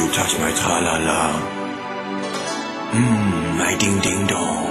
You touch my tra-la-la. Mmm, my ding-ding-dong.